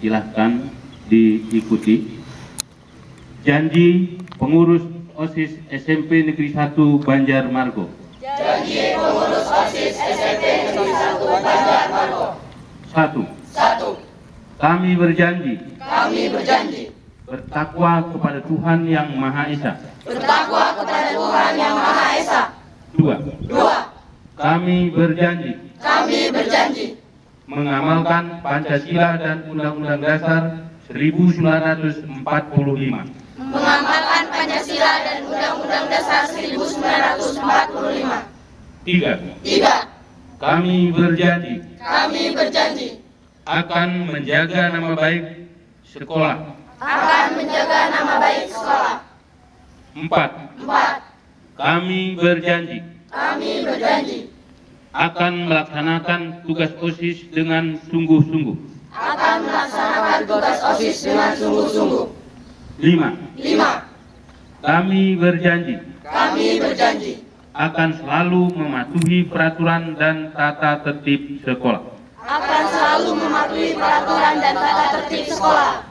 Silahkan diikuti. Janji pengurus OSIS SMP Negeri 1 Banjarmargo. Janji pengurus OSIS SMP Negeri 1 Banjarmargo. Satu, Satu, kami berjanji kami berjanji bertakwa kepada Tuhan Yang Maha Esa. bertakwa kepada Tuhan Yang Maha Esa. Dua, Dua, kami berjanji kami berjanji mengamalkan Pancasila dan Undang-Undang Dasar 1945. mengamalkan Pancasila dan Undang-Undang Dasar 1945. Tiga, Tiga, kami berjanji kami berjanji akan menjaga nama baik sekolah. akan menjaga nama baik sekolah. Empat, Empat, kami berjanji kami berjanji akan melaksanakan tugas OSIS dengan sungguh-sungguh. akan melaksanakan tugas OSIS dengan sungguh-sungguh. Lima, Lima, kami berjanji kami berjanji akan selalu mematuhi peraturan dan tata tertib sekolah. akan selalu mematuhi peraturan dan tata tertib sekolah.